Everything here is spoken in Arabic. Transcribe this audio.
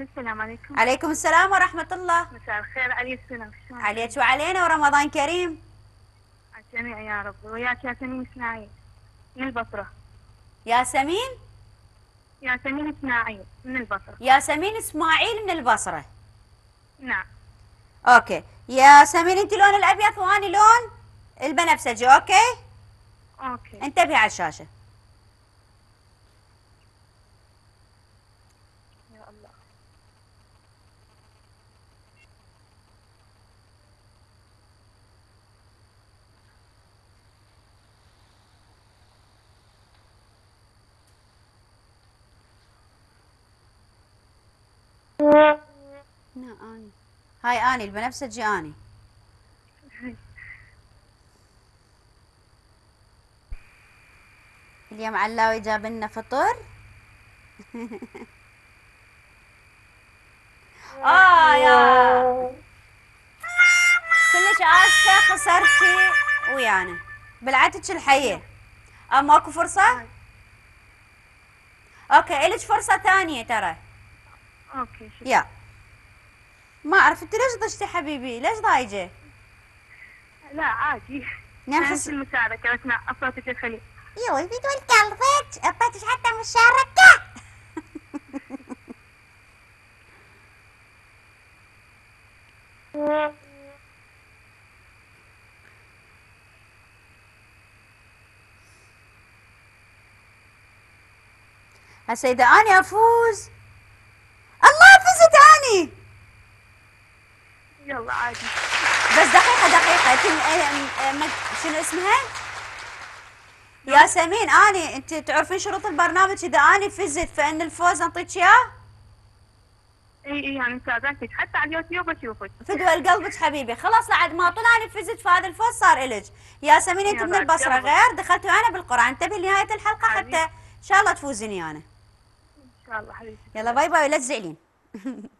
السلام عليكم. عليكم السلام ورحمة الله. مساء الخير علي السلام؟ عليك وعلينا ورمضان كريم. على الجميع يا رب. وياك ياسمين إسماعيل. من البصرة. ياسمين ياسمين إسماعيل من البصرة. ياسمين إسماعيل من البصرة. نعم. okay. ياسمين أنت لون الأبيض واني لون البنفسجي okay؟ okay. انتبهي على الشاشة يا الله لا آني. هاي آني البنفسجي آني. اليوم علاوي جاب لنا فطور آه يا. كلش اسفه خسرتي ويانا. بلعتك الحيه آه ماكو فرصة؟ أوكي إلك فرصة ثانية ترى. أوكي شكرا. يا. ما أعرف أنت ليش ضجتي حبيبي؟ ليش ضايجة؟ لا عادي. نعم أنا حس في المشاركة بسمع أصواتك الخليل يوي في دول قلبك ابتش حتى مشاركة. هسه اذا أني أفوز. الله فزت أني. يلا عادي. بس دقيقة دقيقة. انت م- م- م- شنو اسمها؟ ياسمين آني انت تعرفين شروط البرنامج؟ إذا آني فزت فإن الفوز نعطيك اياه؟ إي إي يعني متابعتك حتى على اليوتيوب اشوفك فدوى قلبك حبيبي. خلاص لعد ما طلع أني فزت فهذا الفوز صار إلك. ياسمين انت من يلا. غير دخلت أنا بالقرعة انتبهي لنهاية الحلقة حبيبي. حتى إن شاء الله تفوزيني أنا. إن شاء الله حبيبتي يلا باي باي ولا تزعلين.